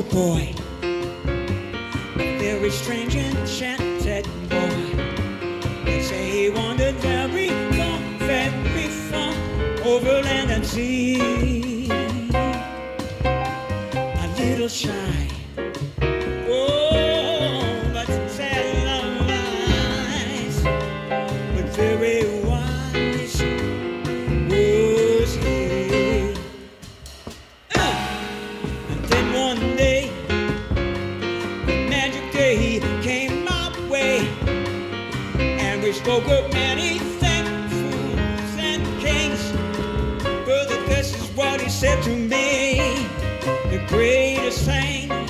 a boy, a very strange enchanted boy. They say he wandered very far, very far over land and sea. Little shy. Oh, but but very wise was he. And then one day, the magic day came my way, and we spoke of many things, and kings. Brother, this is what he said to me: greatest thing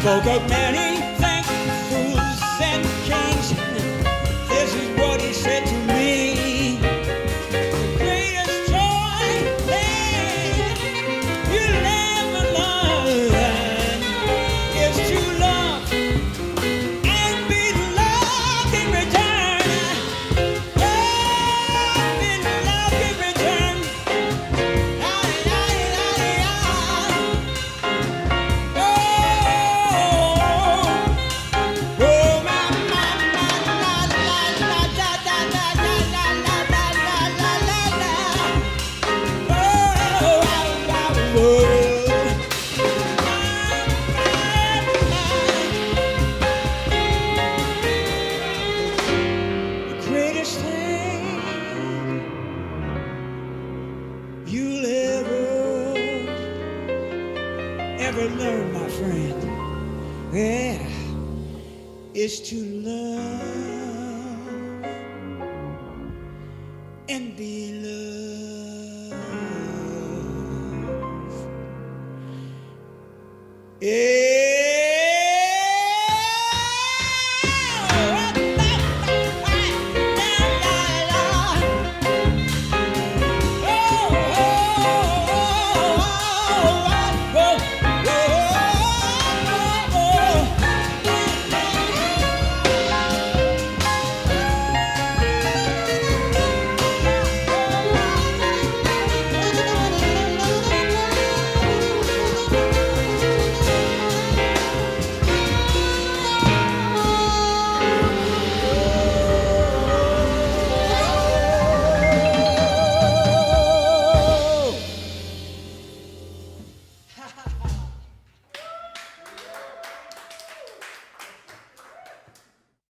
spoke of many you'll ever, ever learn, my friend, yeah, is to love and be loved. Yeah.